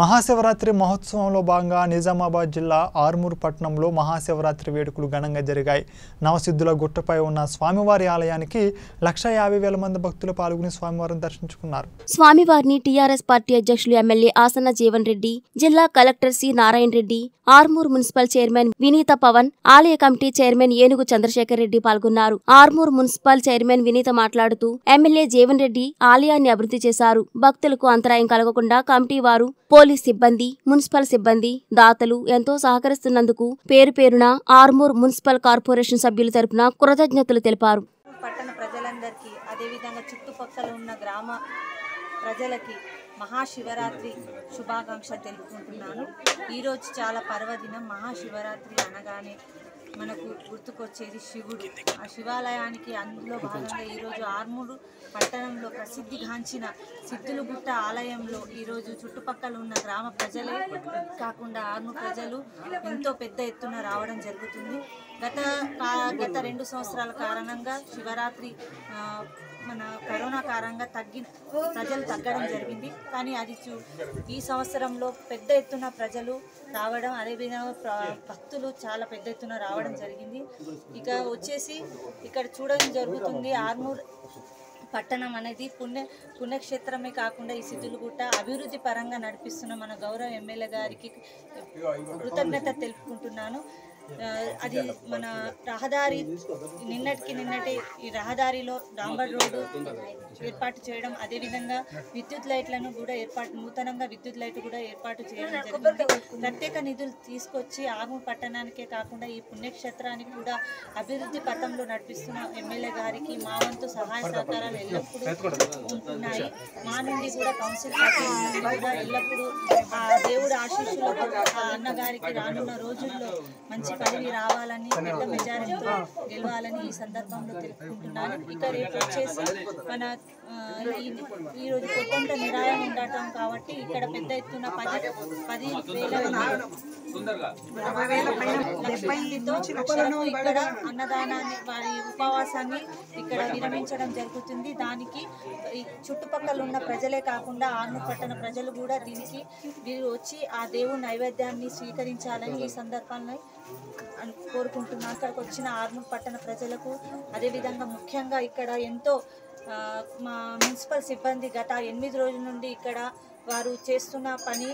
మహాశివరాత్రి మహోత్సవంలో భాగంగా నిజామాబాద్ జిల్లా ఆర్మూర్ పట్టణంలో మహాశివరాత్రి వేడుకలు ఘనంగా జరిగాయి. నవసిద్ధుల గుట్టపై ఉన్న స్వామివారి ఆలయానికి లక్ష యాభై వేల మంది భక్తులు పాల్గొని స్వామివారిని దర్శించుకున్నారు. స్వామివారిని టీఆర్ఎస్ పార్టీ అధ్యక్షులు ఎమ్మెల్యే ఆసన్న జీవన్ రెడ్డి జిల్లా collector C Narayana Reddy Armoor municipal chairman Vineetha Pavan ఆలయ కమిటీ చైర్మన్ ఏనుగు చంద్రశేఖర్ రెడ్డి పాల్గొన్నారు. ఆర్మూర్ మున్సిపల్ చైర్మన్ వినీత మాట్లాడుతూ ఎమ్మెల్యే జీవన్ రెడ్డి ఆలయాన్ని అభివృద్ధి చేశారు. భక్తులకు అంతరాయం కలగకుండా కమిటీ వారు పోలీస్ సిబ్బంది మున్సిపల్ సిబ్బంది దాతలు ఎంతో సహకరిస్తున్నందుకు పేరు పేరున ఆర్మూర్ మున్సిపల్ కార్పొరేషన్ సభ్యుల తరపున కృతజ్ఞతలు తెలిపారు. పట్టణ ప్రజలందరికీ అదేవిధంగా చుట్టుపక్కల ఉన్న గ్రామ ప్రజలకి మహాశివరాత్రి శుభాకాంక్షలు తెలుపుకుంటున్నాను. ఈరోజు చాలా పర్వదినం. మహాశివరాత్రి అనగానే మనకు గుర్తుకొచ్చేది శివుడు. ఆ శివాలయానికి అందులో భాగంగా ఈరోజు ఆర్మూరు పట్టణంలో ప్రసిద్ధిగాంచిన సిద్ధులుగుట్ట ఆలయంలో ఈరోజు చుట్టుపక్కల ఉన్న గ్రామ ప్రజలే కాకుండా ఆర్మూరు ప్రజలు ఎంతో పెద్ద ఎత్తున రావడం జరుగుతుంది. గత గత రెండు సంవత్సరాల కారణంగా శివరాత్రి మన కారణంగా తగ్గి ప్రజలు తగ్గడం జరిగింది. కానీ అది చూ ఈ సంవత్సరంలో పెద్ద ఎత్తున ప్రజలు రావడం అదేవిధంగా భక్తులు చాలా పెద్ద ఎత్తున రావడం జరిగింది. ఇక వచ్చేసి ఇక్కడ చూడడం జరుగుతుంది ఆర్మూర్ పట్టణం అనేది. పుణ్య పుణ్యక్షేత్రమే కాకుండా ఈ సిద్ధులుగుట్ట అభివృద్ధి పరంగా నడిపిస్తున్న మన గౌరవ ఎమ్మెల్యే గారికి కృతజ్ఞత తెలుపుకుంటున్నాను. అది మన రహదారి నిన్నటికి నిన్నటి ఈ రహదారిలో డాంబర్ రోడ్డు ఏర్పాటు చేయడం అదేవిధంగా విద్యుత్ లైట్లను కూడా ఏర్పాటు నూతనంగా విద్యుత్ లైట్ కూడా ఏర్పాటు చేయడం జరిగింది. ప్రత్యేక నిధులు తీసుకొచ్చి ఆగు పట్టణానికే కాకుండా ఈ పుణ్యక్షేత్రానికి కూడా అభివృద్ధి పథంలో నడిపిస్తున్న ఎమ్మెల్యే గారికి మా వంతు సహాయ సహకారాలు ఎల్లప్పుడూ ఉంటున్నాయి. మా నుండి కూడా కౌన్సిల్ కూడా ఎల్లప్పుడూ ఆ దేవుడి ఆశీస్సులతో ఆ అన్నగారికి రానున్న రోజుల్లో మంచి పదవి రావాలని పెద్ద మెజారిటీతో గెలవాలని ఈ సందర్భంలో తెలుపుకుంటున్నాను. ఇక రేపు వచ్చేసి మన ఈ ఈ రోజు కొత్త నిరాయం ఉండటం కాబట్టి ఇక్కడ పెద్ద ఎత్తున పది పది వేల ఇక్కడ అన్నదానాన్ని వారి ఉపవాసాన్ని ఇక్కడ విరమించడం జరుగుతుంది. దానికి చుట్టుపక్కల ఉన్న ప్రజలే కాకుండా ఆర్ను పట్టణ ప్రజలు కూడా దీనికి వీరు వచ్చి ఆ దేవుడి నైవేద్యాన్ని స్వీకరించాలని ఈ సందర్భాన్ని అను- కోరుకుంటున్నాను ఇక్కడికి వచ్చిన ఆర్మూర్ పట్టణ ప్రజలకు అదేవిధంగా ముఖ్యంగా ఇక్కడ ఎంతో మా మున్సిపల్ సిబ్బంది గత ఎనిమిది రోజుల నుండి ఇక్కడ వారు చేస్తున్న పని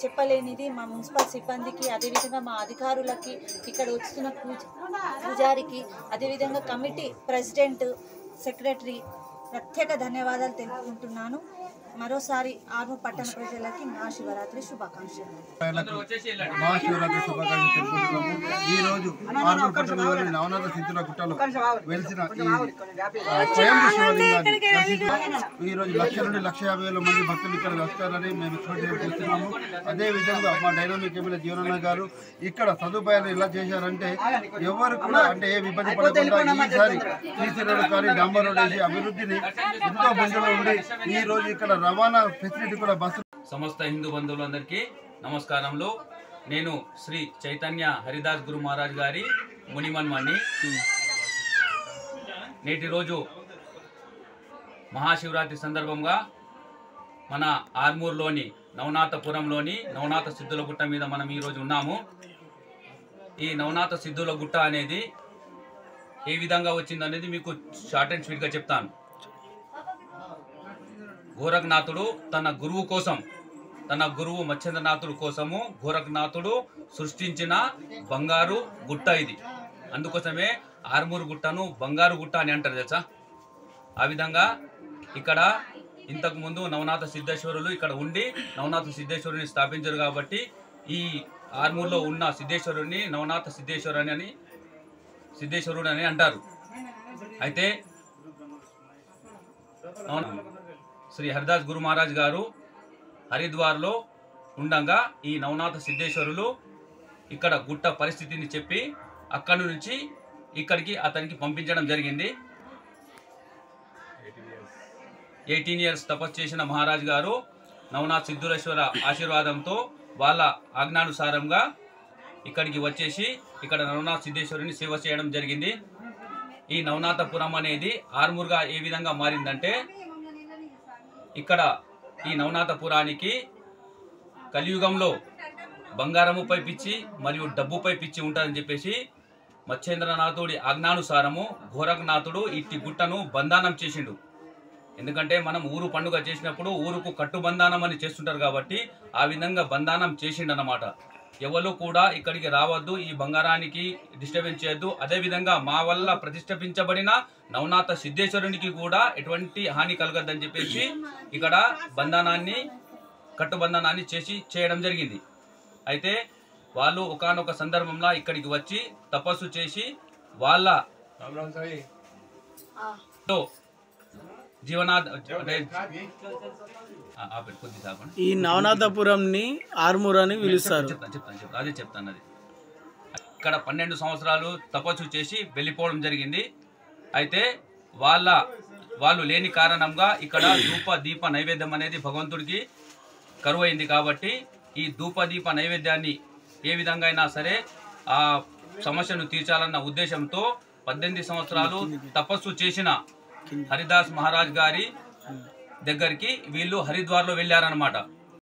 చెప్పలేనిది మా మున్సిపల్ సిబ్బందికి అదేవిధంగా మా అధికారులకి ఇక్కడ వస్తున్న పూజ పూజారికి అదేవిధంగా కమిటీ ప్రెసిడెంట్ సెక్రటరీ ప్రత్యేక ధన్యవాదాలు తెలుపుకుంటున్నాను. మరోసారి ఆర్మూర్ పట్టణ ప్రజలకి మహాశివరాత్రి శుభాకాంక్షలు. ప్రజలకు మహాశివరాత్రి శుభాకాంక్షలు తెలుపుకుంటున్నాము. ఈ రోజు ఆర్మూర్ పట్టణంలోని నవనాథ సిద్ధుల గుట్టలో వెలిసిన ఈ రోజు లక్ష నుండి లక్ష యాభై వేల మంది భక్తులు ఇక్కడ వస్తారని మేము ఎక్స్పెక్ట్ అదే విధంగా మా డైనామిక్ ఎమ్మెల్యే జీవనన్న గారు ఇక్కడ సదుపాయాలు ఎలా చేశారంటే ఎవరు కూడా అంటే ఏ ఇబ్బంది పడకుండా ఈసారి సీసీ కానీ డాంబర్ రోడ్ అభివృద్ధిని ఎంతో ఉండి ఈ రోజు ఇక్కడ రవాణా ఫెసిలిటీ కూడా బస్సు సమస్త హిందూ బంధువులందరికీ నమస్కారంలో నేను శ్రీ చైతన్య హరిదాస్ గురు మహారాజ్ గారి మునిమన్మణి నేటి రోజు మహాశివరాత్రి సందర్భంగా మన ఆర్మూర్లోని నవనాథపురంలోని నవనాథ సిద్ధుల గుట్ట మీద మనం ఈరోజు ఉన్నాము. ఈ నవనాథ సిద్ధుల గుట్ట అనేది ఏ విధంగా వచ్చిందనేది మీకు షార్ట్ అండ్ స్వీట్గా చెప్తాను. గోరఖనాథుడు తన గురువు కోసం తన గురువు మచ్చేంద్రనాథుడు కోసము గోరఖనాథుడు సృష్టించిన బంగారు గుట్ట ఇది అందుకోసమే ఆర్మూరు గుట్టను బంగారు గుట్ట అని అంటారు తెలుసా ఆ విధంగా ఇక్కడ ఇంతకుముందు నవనాథ సిద్ధేశ్వరులు ఇక్కడ ఉండి నవనాథ సిద్ధేశ్వరుని స్థాపించారు కాబట్టి ఈ ఆర్మూర్లో ఉన్న సిద్ధేశ్వరుని నవనాథ సిద్ధేశ్వరుని అని సిద్ధేశ్వరుడు అని అంటారు అయితే అవును. శ్రీ హరిదాస్ గురు మహారాజ్ గారు హరిద్వార్లో ఉండగా ఈ నవనాథ సిద్ధేశ్వరులు ఇక్కడ గుట్ట పరిస్థితిని చెప్పి అక్కడి నుంచి ఇక్కడికి అతనికి పంపించడం జరిగింది. ఎయిటీన్ ఇయర్స్ తపస్సు చేసిన మహారాజ్ గారు నవనాథ్ సిద్ధులేశ్వర ఆశీర్వాదంతో వాళ్ళ ఆజ్ఞానుసారంగా ఇక్కడికి వచ్చేసి ఇక్కడ నవనాథ్ సిద్ధేశ్వరుని సేవ చేయడం జరిగింది. ఈ నవనాథపురం అనేది ఆర్మూర్గా ఏ విధంగా మారిందంటే ఇక్కడ ఈ నవనాథపురానికి కలియుగంలో బంగారముపై పిచ్చి మరియు డబ్బుపై పిచ్చి ఉంటుందని చెప్పేసి మత్స్యేంద్రనాథుడి ఆజ్ఞానుసారము ఘోరకనాథుడు ఇట్టి గుట్టను బంధానం చేసిండు. ఎందుకంటే మనం ఊరు పండుగ చేసినప్పుడు ఊరుకు కట్టుబంధానం అని చేస్తుంటారు కాబట్టి ఆ విధంగా బంధానం చేసిండనమాట ఎవరు కూడా ఇక్కడికి రావద్దు ఈ బంగారానికి డిస్టర్బెన్స్ చేయొద్దు. అదేవిధంగా మా వల్ల ప్రతిష్ఠించబడిన నవనాథ సిద్ధేశ్వరునికి కూడా ఎటువంటి హాని కలగద్దని చెప్పేసి ఇక్కడ బంధనాన్ని కట్టుబంధనాన్ని చేసి చేయడం జరిగింది. అయితే వాళ్ళు ఒకానొక సందర్భంలో ఇక్కడికి వచ్చి తపస్సు చేసి వాళ్ళ ఈ నవనాథపురంని ఆర్మూర్ అని పిలుస్తారు. అదే చెప్తాను అది. ఇక్కడ పన్నెండు సంవత్సరాలు తపస్సు చేసి వెళ్ళిపోవడం జరిగింది. అయితే వాళ్ళ వాళ్ళు లేని కారణంగా ఇక్కడ ధూప దీప నైవేద్యం అనేది భగవంతుడికి కరువైంది కాబట్టి ఈ ధూప దీప నైవేద్యాన్ని ఏ విధంగా అయినా సరే ఆ సమస్యను తీర్చాలన్న ఉద్దేశంతో పద్దెనిమిది సంవత్సరాలు తపస్సు చేసిన హరిదాస్ మహారాజ్ గారి దగ్గరికి వీళ్ళు హరిద్వార్లో వెళ్ళారనమాట